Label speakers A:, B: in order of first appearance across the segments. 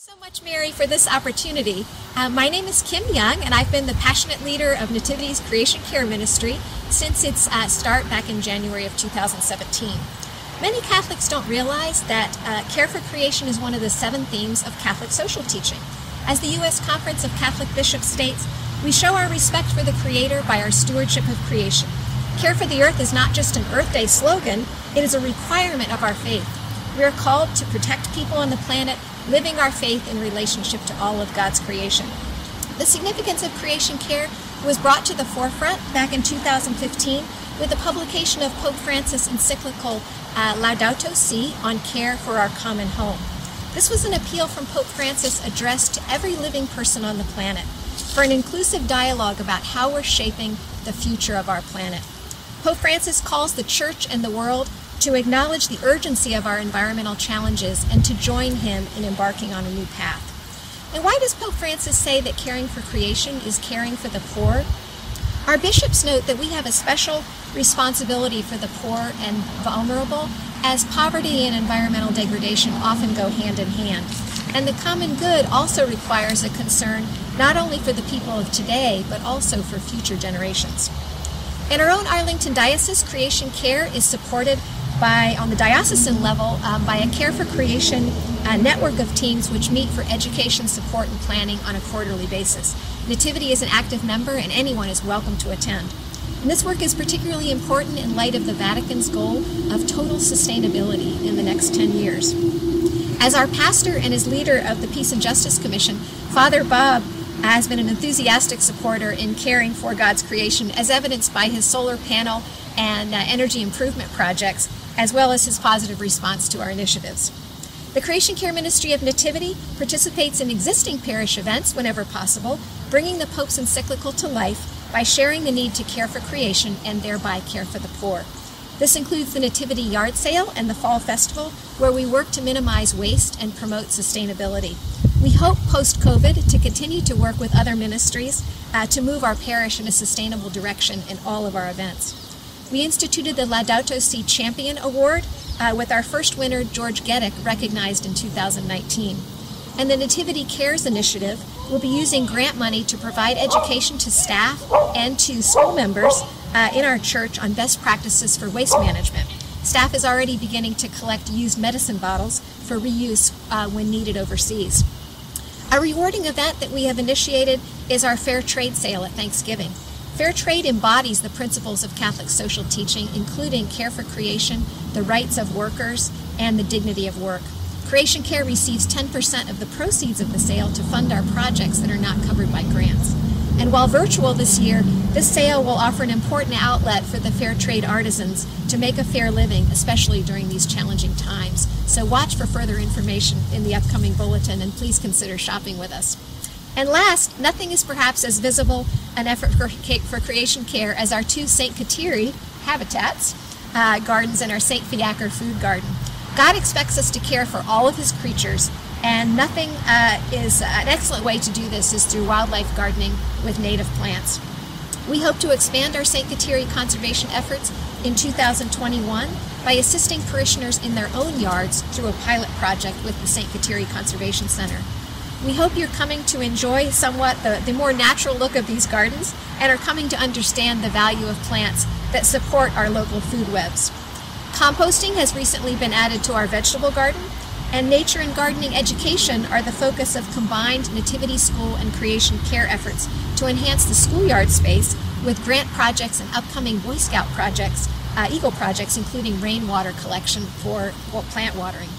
A: so much, Mary, for this opportunity. Uh, my name is Kim Young, and I've been the passionate leader of Nativity's Creation Care Ministry since its uh, start back in January of 2017. Many Catholics don't realize that uh, care for creation is one of the seven themes of Catholic social teaching. As the U.S. Conference of Catholic Bishops states, we show our respect for the Creator by our stewardship of creation. Care for the earth is not just an Earth Day slogan, it is a requirement of our faith. We are called to protect people on the planet, living our faith in relationship to all of God's creation. The significance of creation care was brought to the forefront back in 2015 with the publication of Pope Francis' encyclical uh, Laudato Si on care for our common home. This was an appeal from Pope Francis addressed to every living person on the planet for an inclusive dialogue about how we're shaping the future of our planet. Pope Francis calls the church and the world to acknowledge the urgency of our environmental challenges and to join him in embarking on a new path. And why does Pope Francis say that caring for creation is caring for the poor? Our bishops note that we have a special responsibility for the poor and vulnerable, as poverty and environmental degradation often go hand in hand. And the common good also requires a concern not only for the people of today, but also for future generations. In our own Arlington Diocese, Creation Care is supported by, on the diocesan level, um, by a Care for Creation uh, network of teams which meet for education, support, and planning on a quarterly basis. Nativity is an active member, and anyone is welcome to attend. And this work is particularly important in light of the Vatican's goal of total sustainability in the next 10 years. As our pastor and as leader of the Peace and Justice Commission, Father Bob has been an enthusiastic supporter in caring for God's creation, as evidenced by his solar panel and uh, energy improvement projects, as well as his positive response to our initiatives. The Creation Care Ministry of Nativity participates in existing parish events whenever possible, bringing the Pope's encyclical to life by sharing the need to care for creation and thereby care for the poor. This includes the Nativity Yard Sale and the Fall Festival, where we work to minimize waste and promote sustainability. We hope post COVID to continue to work with other ministries uh, to move our parish in a sustainable direction in all of our events. We instituted the Laudato Si Champion Award uh, with our first winner, George Geddick, recognized in 2019. And the Nativity Cares Initiative will be using grant money to provide education to staff and to school members uh, in our church on best practices for waste management. Staff is already beginning to collect used medicine bottles for reuse uh, when needed overseas. A rewarding event that we have initiated is our Fair Trade Sale at Thanksgiving. Fair trade embodies the principles of Catholic social teaching, including care for creation, the rights of workers, and the dignity of work. Creation Care receives 10% of the proceeds of the sale to fund our projects that are not covered by grants. And while virtual this year, this sale will offer an important outlet for the fair trade artisans to make a fair living, especially during these challenging times. So watch for further information in the upcoming bulletin and please consider shopping with us. And last, nothing is perhaps as visible an effort for, for creation care as our two St. Kateri habitats uh, gardens and our St. Fiacre food garden. God expects us to care for all of his creatures and nothing uh, is an excellent way to do this is through wildlife gardening with native plants. We hope to expand our St. Kateri conservation efforts in 2021 by assisting parishioners in their own yards through a pilot project with the St. Kateri Conservation Center. We hope you're coming to enjoy somewhat the, the more natural look of these gardens and are coming to understand the value of plants that support our local food webs. Composting has recently been added to our vegetable garden, and nature and gardening education are the focus of combined Nativity School and Creation Care efforts to enhance the schoolyard space with grant projects and upcoming Boy Scout projects, uh, Eagle projects, including rainwater collection for plant watering.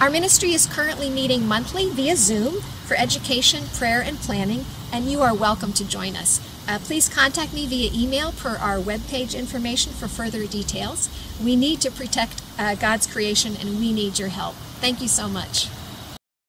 A: Our ministry is currently meeting monthly via Zoom for education, prayer, and planning, and you are welcome to join us. Uh, please contact me via email per our webpage information for further details. We need to protect uh, God's creation and we need your help. Thank you so much.